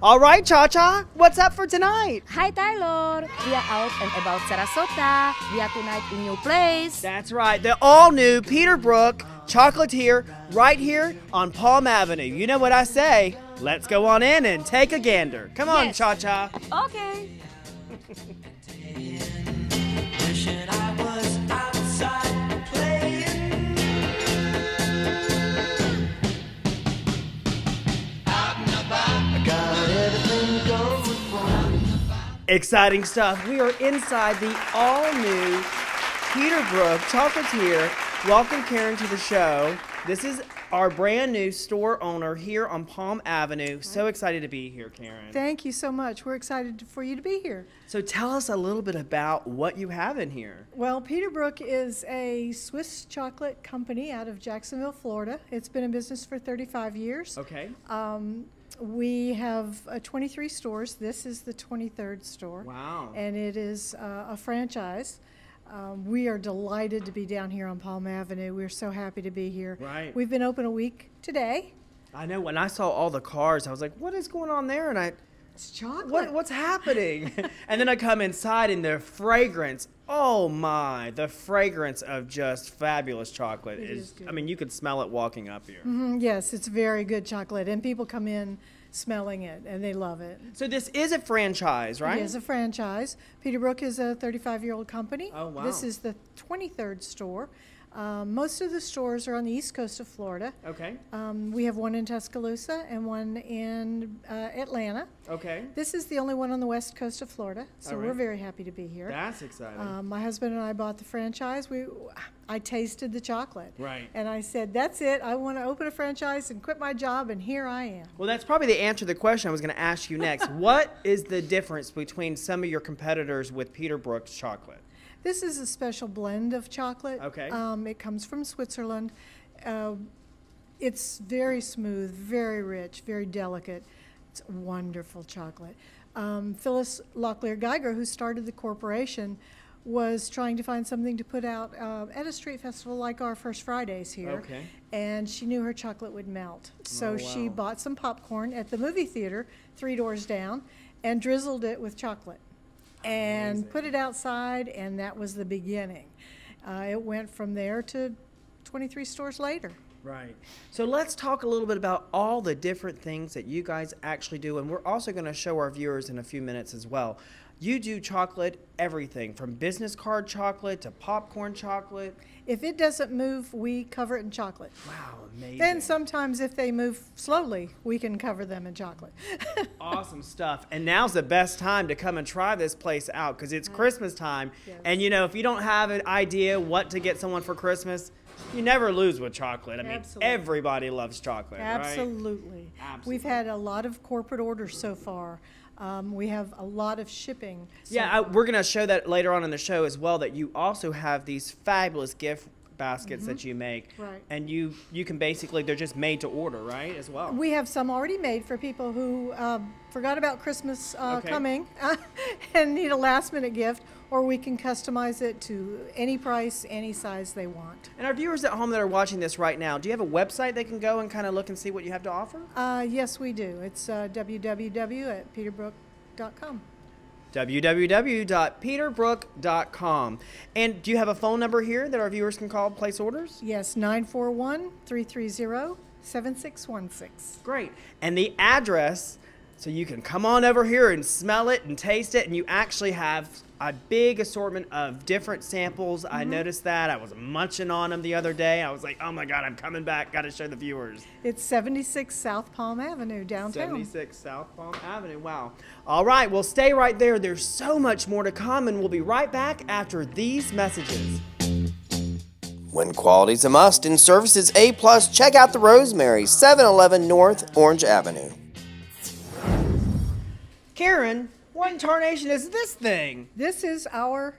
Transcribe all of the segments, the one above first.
All right, Cha Cha, what's up for tonight? Hi Taylor, we are out and about Sarasota. We are tonight in new place. That's right, the all new Peterbrooke Chocolatier right here on Palm Avenue. You know what I say? Let's go on in and take a gander. Come on, Yes. Cha Cha. Okay. Exciting stuff. We are inside the all new Peter Peterbrooke Chocolatier. Welcome, Karen, to the show. This is our brand new store owner here on Palm Avenue. So excited to be here, Karen. Thank you so much. We're excited for you to be here. So tell us a little bit about what you have in here. Well, Peterbrooke is a Swiss chocolate company out of Jacksonville, Florida. It's been in business for 35 years. Okay. Um, we have uh, 23 stores. This is the 23rd store. Wow. And it is uh, a franchise. Um, we are delighted to be down here on Palm Avenue. We're so happy to be here. Right. We've been open a week today. I know when I saw all the cars, I was like, what is going on there? And I, It's chocolate. what, what's happening? and then I come inside and the fragrance, oh my, the fragrance of just fabulous chocolate It is, is. I mean, you could smell it walking up here. Mm, yes, it's very good chocolate. And people come in smelling it and they love it. So this is a franchise, right? It is a franchise. Peterbrooke is a 35-year-old company. Oh, wow. This is the 23rd store. Um, most of the stores are on the east coast of Florida. Okay. Um, we have one in Tuscaloosa and one in uh, Atlanta. Okay. This is the only one on the west coast of Florida, so All we're very happy to be here. That's exciting. Um, my husband and I bought the franchise. We, I tasted the chocolate, Right. and I said, "That's it. I want to open a franchise and quit my job." And here I am. well, that's probably the answer to the question I was going to ask you next. what is the difference between some of your competitors with Peterbrooke's chocolate? This is a special blend of chocolate. Okay. Um, it comes from Switzerland. Uh, it's very smooth, very rich, very delicate. It's wonderful chocolate. Um, Phyllis Lockhart Geiger, who started the corporation, was trying to find something to put out uh, at a street festival like our First Fridays here. Okay. And she knew her chocolate would melt. So Oh, she bought some popcorn at the movie theater three doors down and drizzled it with chocolate and put it outside, and that was the beginning. Uh, it went from there to 23 stores later. Right. So let's talk a little bit about all the different things that you guys actually do. And we're also going to show our viewers in a few minutes as well. You do chocolate, everything from business card chocolate to popcorn chocolate. If it doesn't move, we cover it in chocolate. Wow, amazing. Then sometimes, if they move slowly, we can cover them in chocolate. awesome stuff. And now's the best time to come and try this place out because it's mm. Christmas time. Yes. And you know, if you don't have an idea what to get someone for Christmas, you never lose with chocolate. I mean, Absolutely. everybody loves chocolate, right? Absolutely. Absolutely. We've had a lot of corporate orders so far. Um, we have a lot of shipping. so Yeah, I, we're going to show that later on in the show as well. That you also have these fabulous gift baskets that you make, Mm-hmm. Right. And you you can basically they're just made to order, right? As well. We have some already made for people who um, forgot about Christmas uh, Okay. coming and need a last minute gift, or we can customize it to any price, any size they want. and our viewers at home that are watching this right now, do you have a website they can go and kind of look and see what you have to offer? Uh, yes, we do. It's uh, www at peterbrooke.com. www.peterbrooke.com. And do you have a phone number here that our viewers can call, place orders? Yes, 941 330 7616. Great. And the address, so you can come on over here and smell it and taste it, and you actually have a big assortment of different samples. I mm-hmm. noticed that. I was munching on them the other day. I was like, oh my God, I'm coming back. Got to show the viewers. It's 76 South Palm Avenue, downtown. 76 South Palm Avenue. Wow. All right, well, stay right there. There's so much more to come, and we'll be right back after these messages. When quality's a must and service is A plus, check out the Rosemary, 711 North Orange Avenue. Karen, what in tarnation is this thing? This is our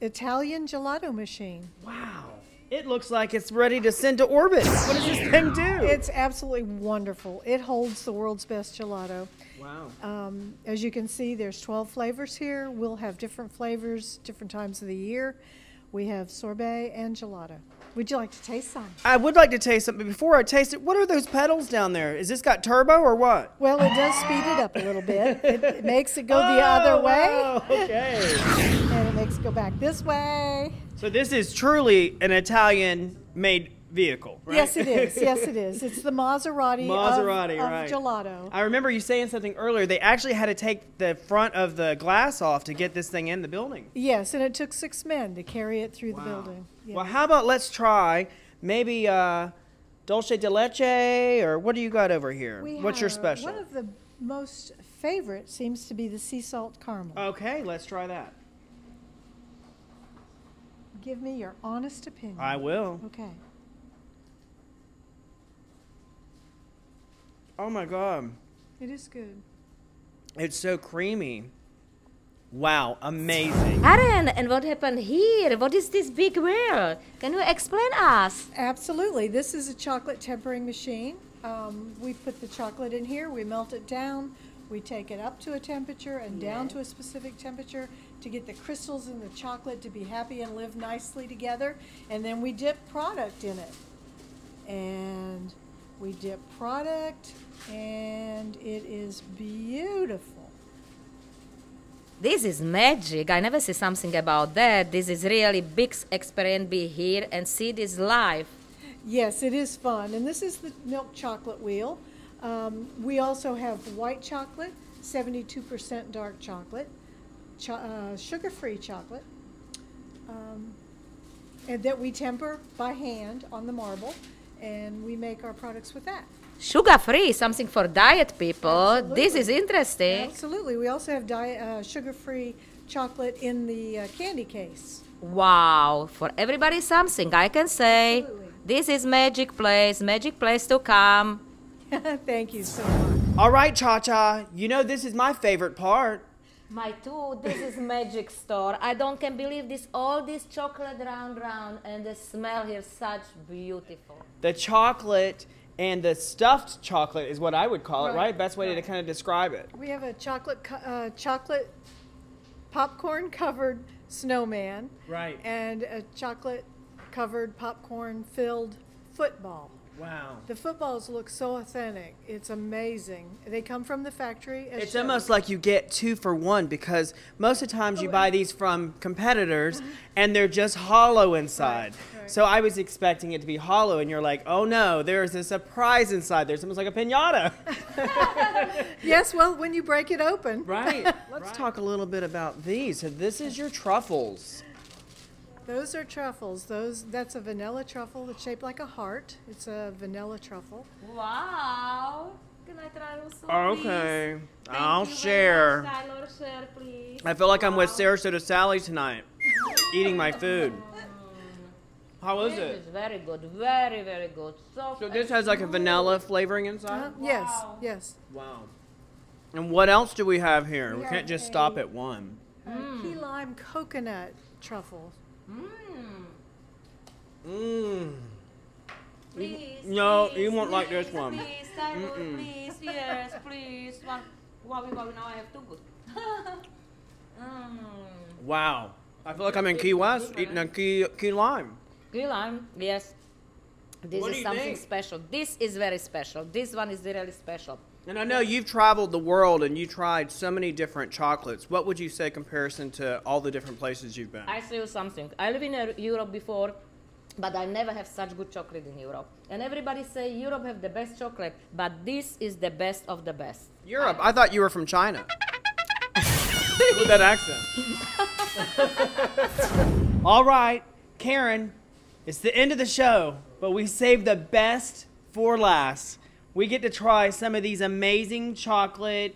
Italian gelato machine. Wow. It looks like it's ready to send to orbit. What does this thing do? It's absolutely wonderful. It holds the world's best gelato. wow. Um, as you can see, there's 12 flavors here. We'll have different flavors different times of the year. We have sorbet and gelato. Would you like to taste some? I would like to taste something. Before I taste it, what are those pedals down there? Is this got turbo or what? Well, it does speed it up a little bit. It, it makes it go the other oh, way, Oh, okay. and it makes it go back this way. so this is truly an Italian-made vehicle, right? Yes, it is. Yes, it is. It's the Maserati, of- Maserati, of, right. gelato. I remember you saying something earlier. They actually had to take the front of the glass off to get this thing in the building. Yes, and it took six men to carry it through the building. Well, how about let's try maybe uh, dulce de leche, or what do you got over here? We What's your special? One of the most favorite seems to be the sea salt caramel. Okay, let's try that. Give me your honest opinion. I will. Okay. Oh my god, It is good. it's so creamy. Wow, amazing. Aaron, and what happened here? What is this big wheel? Can you explain us? Absolutely. This is a chocolate tempering machine. Um, we put the chocolate in here, we melt it down, we take it up to a temperature and down to a specific temperature to get the crystals in the chocolate to be happy and live nicely together. And then we dip product in it. And we dip product, and it is beautiful. This is magic. I never see something about that. This is really big experience be here and see this live. Yes, it is fun. And this is the milk chocolate wheel. Um, we also have white chocolate, 72% dark chocolate, cho- uh, sugar free chocolate, um, and that we temper by hand on the marble. And we make our products with that. Sugar free, something for diet people. This is interesting. Absolutely. We also have di- uh, sugar free chocolate in the uh, candy case. Wow, for everybody something I can say. Absolutely. This is magic place, magic place to come. Thank you so much. All right, Cha Cha, you know this is my favorite part. My too, this is magic store. I don't can believe this all this chocolate round round and the smell here such beautiful. The chocolate and the stuffed chocolate is what I would call it, Right, right? Best way to kind of describe it. We have a chocolate uh, chocolate popcorn covered snowman. Right. And a chocolate covered popcorn filled football. Wow. The footballs look so authentic. It's amazing. They come from the factory. as It's shown. almost like you get two for one because most of the times you buy these from competitors and they're just hollow inside. Uh-huh. right. So I was expecting it to be hollow, and you're like, oh no, there's a surprise inside. There's almost like a pinata. Yes, well, when you break it open. right. Let's talk a little bit about these. So this is your truffles. Those are truffles. Those that's a vanilla truffle that's shaped like a heart. It's a vanilla truffle. Wow. Can I try? Okay. please? I'll Thank you very share. much, Share. I feel like I'm with Sarasota Sally tonight, eating my food. How is This it? is very good, very, very good. So, So this has like a vanilla flavoring inside? Uh, yes, Wow. yes. Wow. And what else do we have here? We We can't have just stop at one. Uh, Key lime coconut truffle. Mm, Mmm. please. No, please, you won't like this one. Please, Mm-mm. please, yes, please. One. Wow, wow, now I have two good. mm. Wow. I feel like I'm in Key West eating a key, key lime. Key lime, yes. This What is something think? special. This is very special. This one is really special. And I know you've traveled the world and you tried so many different chocolates. What would you say comparison to all the different places you've been? I tell you something. I live in Europe before, but I never have such good chocolate in Europe. And everybody say Europe have the best chocolate, but this is the best of the best. Europe. I thought you were from China. With that accent. All right, Karen, it's the end of the show, but we saved the best for last. We get to try some of these amazing chocolate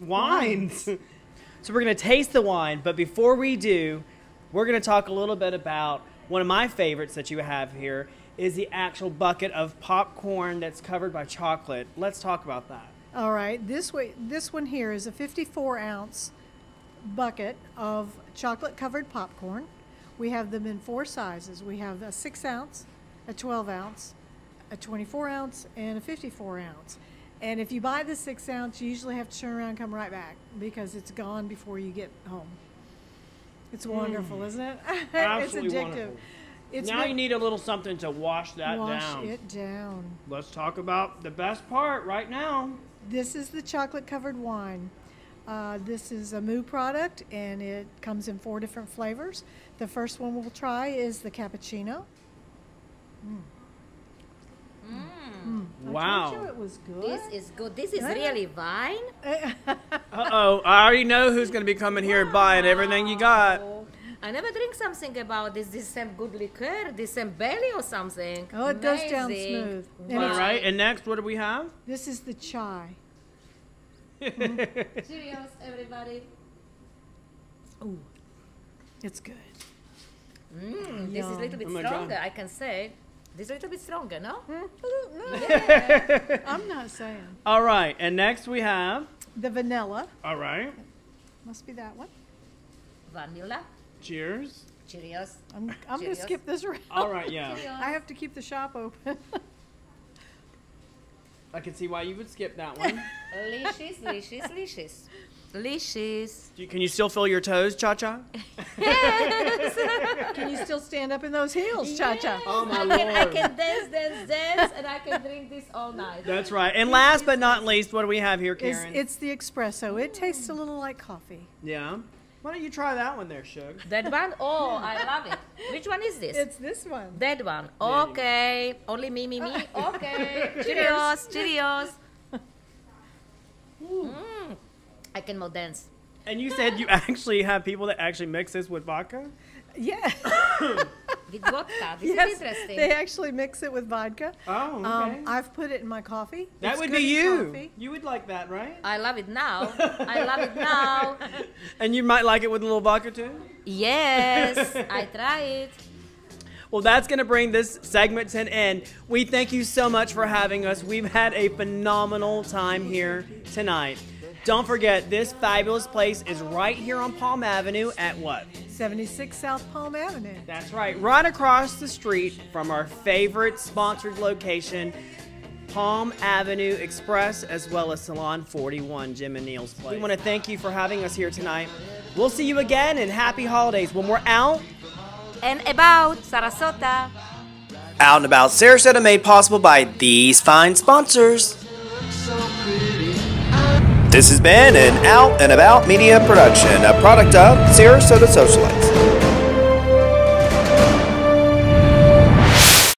wines. so we're going to taste the wine, but before we do, we're going to talk a little bit about one of my favorites that you have here is the actual bucket of popcorn that's covered by chocolate. Let's talk about that. All right, this way, this one here is a 54 ounce bucket of chocolate covered popcorn. We have them in four sizes. We have a six ounce, a 12 ounce, a 24 ounce, and a 54 ounce. And if you buy the six ounce, you usually have to turn around and come right back because it's gone before you get home. It's wonderful, isn't it? it's addictive. wonderful. It's now you need a little something to wash that wash down. Wash it down. Let's talk about the best part right now. This is the chocolate covered wine. Uh, this is a Moo product and it comes in four different flavors. The first one we'll try is the cappuccino. I Wow. told you it was good. This is good. This is Yeah. really wine. Uh oh, I already know who's going to be coming here and buying everything you got. I never drink something about this. This some good liquor. This some belly or something. Oh, it goes down smooth. And All it's- right, and next, what do we have? This is the chai. Cheerios, everybody. Oh, it's good. Mm, this is a little bit Oh my God. stronger. I can say. This is a little bit stronger, no? Hmm? I'm not saying. All right, and next we have. The vanilla. All right, Must be that one. Vanilla. cheers. Cheerios. I'm, I'm going to skip this around. All right, yeah. I have to keep the shop open. I can see why you would skip that one. Licious, licious, licious. Licious. You- Can you still feel your toes, Cha Cha? Can you still stand up in those heels, Cha Cha? Oh my I can, I can dance, dance, dance, and I can drink this all night. That's right. And last but not least, what do we have here, It's, Karen? it's the espresso. It tastes a little like coffee. yeah. Why don't you try that one there, Shug? That one? Oh, I love it. Which one is this? It's this one. that one. Yeah. Okay. Only me, me, me. Okay. Cheerios, Cheerios. Mm. I can more dance. And you said you actually have people that actually mix this with vodka? Yeah. With vodka. This yes. is interesting. They actually mix it with vodka. Oh, okay. Um, I've put it in my coffee. that It's would good be you. coffee. You would like that, right? I love it now. I love it now. And you might like it with a little vodka too? Yes, I try it. Well, that's going to bring this segment to an end. We thank you so much for having us. We've had a phenomenal time here tonight. Don't forget, this fabulous place is right here on Palm Avenue at what? 76 South Palm Avenue. That's right, right across the street from our favorite sponsored location, Palm Avenue Express, as well as Salon 41, Jim and Neil's place. We want to thank you for having us here tonight. We'll see you again, and happy holidays when we're out And about Sarasota. Out and About Sarasota made possible by these fine sponsors. This has been an Out and About Media production, a product of Sarasota Socialites.